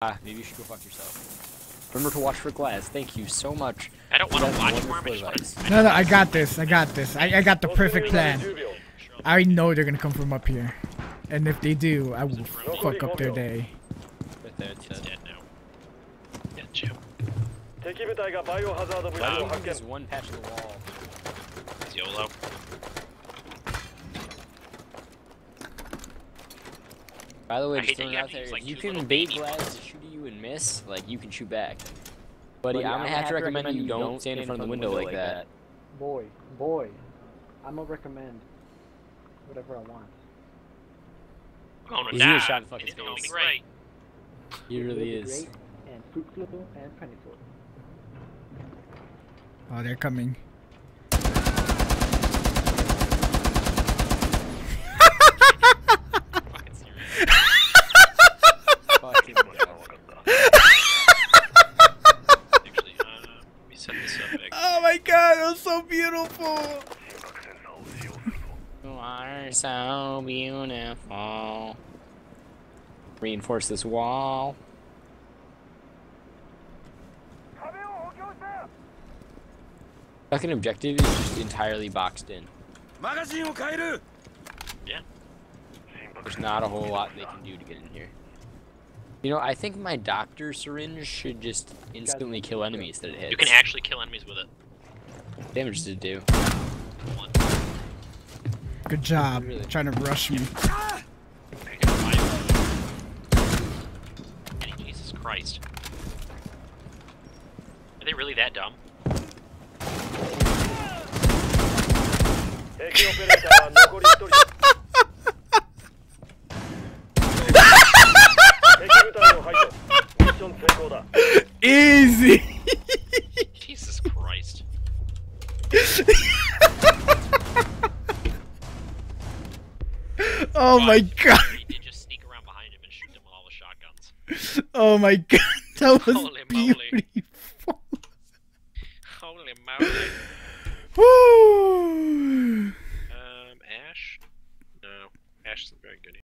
Ah, maybe you should go fuck yourself. Remember to watch for Glaz. Thank you so much. I don't want to watch for Glaz. No, no, I got this. I got this. I, I got the perfect plan. I know they're gonna come from up here. And if they do, I will fuck up their day. It's uh, There's one patch of the wall. YOLO. By the way, just throwing you it out there, use, if like, you can bait baby Glaz to shoot at you and miss, like you can shoot back. Buddy, I'm gonna have to recommend you don't stand in front of the window like that. Boy, boy, I'm gonna recommend whatever I want. I'm going to He's gonna shot in fucking It's gonna be great. He really is. And fruitful and plentiful. Oh, they're coming. Fucking serious. Fucking hell. Actually, uh, let me set this up. Back. Oh my god, that was so beautiful! you are so beautiful. Reinforce this wall. Second objective is just entirely boxed in. Magazine Yeah. There's not a whole lot they can do to get in here. You know, I think my doctor syringe should just instantly kill enemies that it hits. You can actually kill enemies with it. damage does it do? One. Good job. Really? Trying to rush me. Any Jesus Christ. Are they really that dumb? All the shotguns. Oh my god. That was Holy moly. beautiful. Holy moly. Woo.